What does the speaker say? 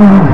Mm-hmm.